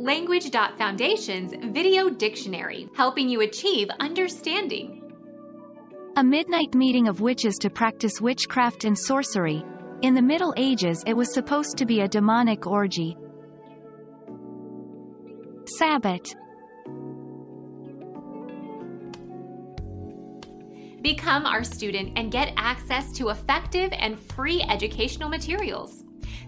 Language.Foundation's Video Dictionary, helping you achieve understanding. A midnight meeting of witches to practice witchcraft and sorcery. In the Middle Ages it was supposed to be a demonic orgy. Sabbat. Become our student and get access to effective and free educational materials.